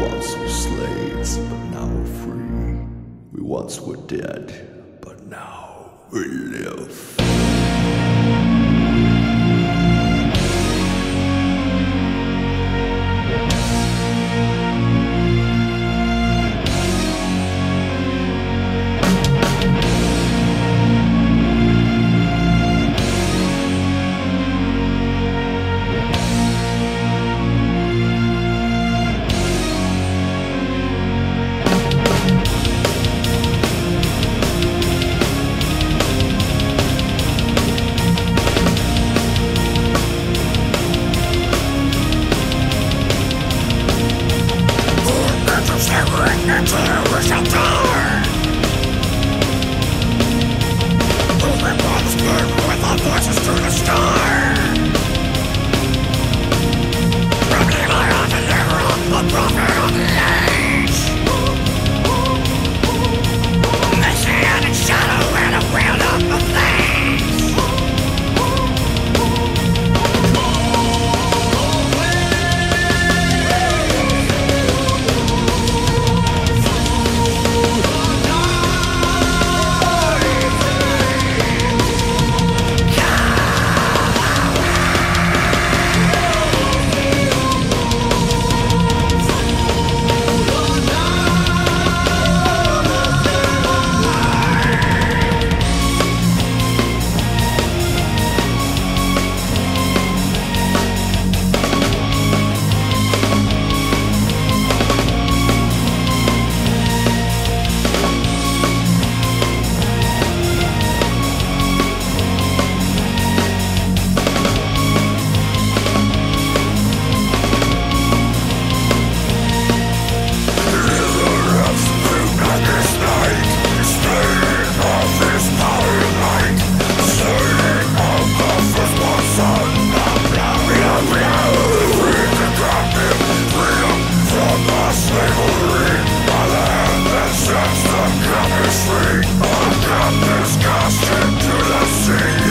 once were slaves, but now we're free. We once were dead, but now we live. Feet on the disgusted to the sea